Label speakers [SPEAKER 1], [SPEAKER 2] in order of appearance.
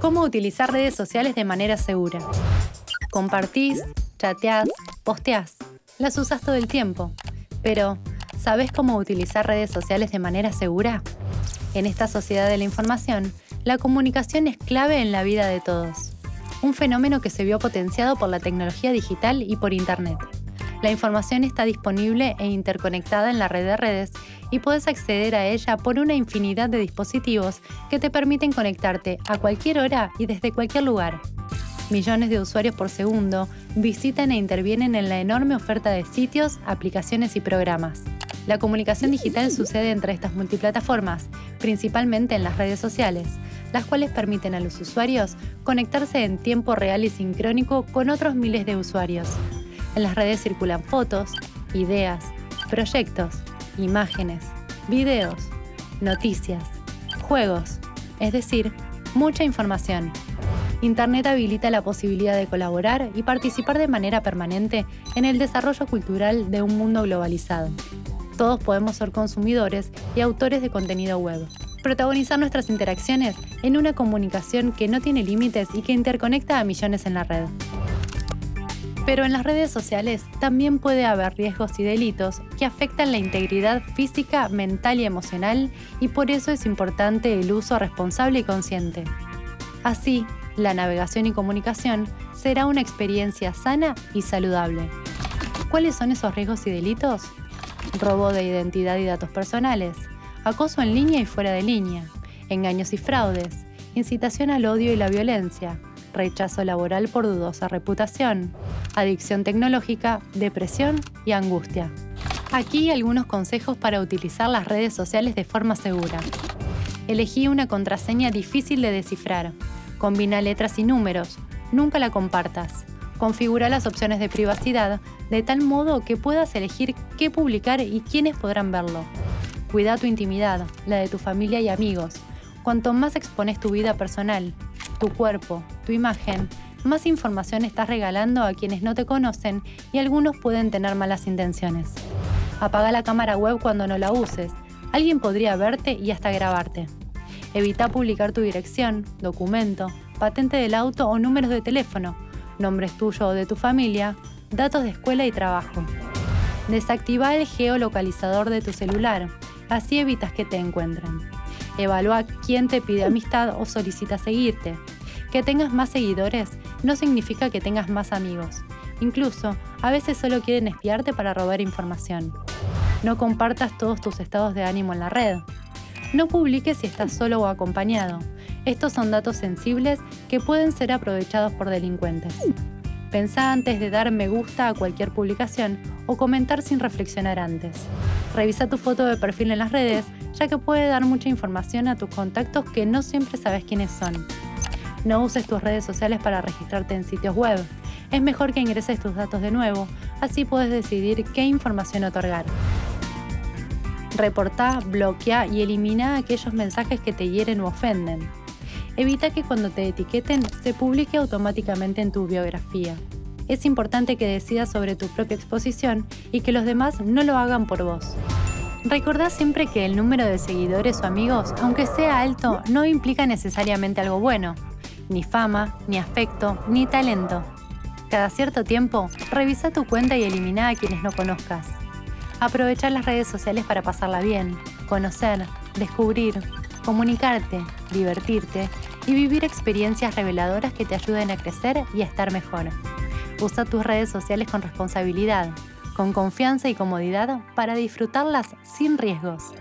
[SPEAKER 1] cómo utilizar redes sociales de manera segura. Compartís, chateás, posteás. Las usas todo el tiempo. Pero, ¿sabes cómo utilizar redes sociales de manera segura? En esta sociedad de la información, la comunicación es clave en la vida de todos. Un fenómeno que se vio potenciado por la tecnología digital y por Internet. La información está disponible e interconectada en la red de redes y puedes acceder a ella por una infinidad de dispositivos que te permiten conectarte a cualquier hora y desde cualquier lugar. Millones de usuarios por segundo visitan e intervienen en la enorme oferta de sitios, aplicaciones y programas. La comunicación digital sucede entre estas multiplataformas, principalmente en las redes sociales, las cuales permiten a los usuarios conectarse en tiempo real y sincrónico con otros miles de usuarios. En las redes circulan fotos, ideas, proyectos, imágenes, videos, noticias, juegos, es decir, mucha información. Internet habilita la posibilidad de colaborar y participar de manera permanente en el desarrollo cultural de un mundo globalizado. Todos podemos ser consumidores y autores de contenido web. Protagonizar nuestras interacciones en una comunicación que no tiene límites y que interconecta a millones en la red. Pero en las redes sociales también puede haber riesgos y delitos que afectan la integridad física, mental y emocional y por eso es importante el uso responsable y consciente. Así, la navegación y comunicación será una experiencia sana y saludable. ¿Cuáles son esos riesgos y delitos? Robo de identidad y datos personales, acoso en línea y fuera de línea, engaños y fraudes, incitación al odio y la violencia, rechazo laboral por dudosa reputación, adicción tecnológica, depresión y angustia. Aquí algunos consejos para utilizar las redes sociales de forma segura. Elegí una contraseña difícil de descifrar. Combina letras y números. Nunca la compartas. Configura las opciones de privacidad de tal modo que puedas elegir qué publicar y quiénes podrán verlo. Cuida tu intimidad, la de tu familia y amigos. Cuanto más expones tu vida personal, tu cuerpo, tu imagen, más información estás regalando a quienes no te conocen y algunos pueden tener malas intenciones. Apaga la cámara web cuando no la uses. Alguien podría verte y hasta grabarte. Evita publicar tu dirección, documento, patente del auto o números de teléfono, nombres tuyos o de tu familia, datos de escuela y trabajo. Desactiva el geolocalizador de tu celular, así evitas que te encuentren. Evalúa quién te pide amistad o solicita seguirte. Que tengas más seguidores no significa que tengas más amigos. Incluso, a veces solo quieren espiarte para robar información. No compartas todos tus estados de ánimo en la red. No publiques si estás solo o acompañado. Estos son datos sensibles que pueden ser aprovechados por delincuentes. Pensá antes de dar me gusta a cualquier publicación o comentar sin reflexionar antes. Revisa tu foto de perfil en las redes ya que puede dar mucha información a tus contactos que no siempre sabes quiénes son. No uses tus redes sociales para registrarte en sitios web. Es mejor que ingreses tus datos de nuevo, así puedes decidir qué información otorgar. Reporta, bloquea y elimina aquellos mensajes que te hieren u ofenden. Evita que cuando te etiqueten se publique automáticamente en tu biografía. Es importante que decidas sobre tu propia exposición y que los demás no lo hagan por vos. Recordá siempre que el número de seguidores o amigos, aunque sea alto, no implica necesariamente algo bueno. Ni fama, ni afecto, ni talento. Cada cierto tiempo, revisa tu cuenta y elimina a quienes no conozcas. Aprovecha las redes sociales para pasarla bien, conocer, descubrir, comunicarte, divertirte y vivir experiencias reveladoras que te ayuden a crecer y a estar mejor. Usa tus redes sociales con responsabilidad, con confianza y comodidad para disfrutarlas sin riesgos.